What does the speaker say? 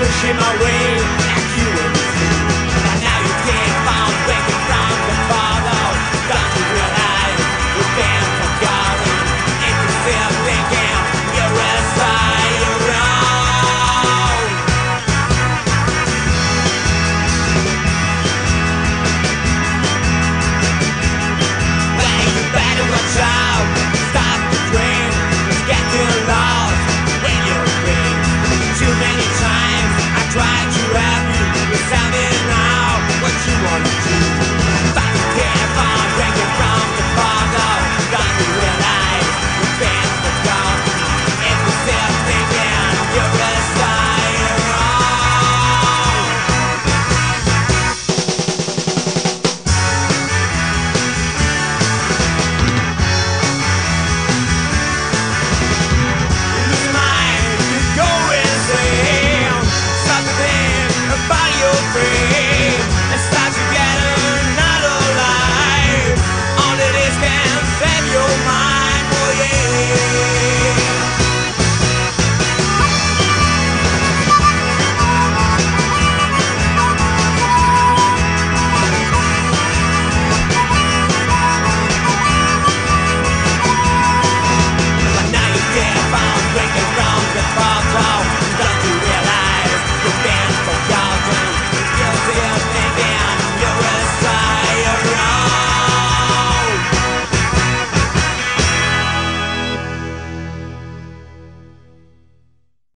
pushing my way.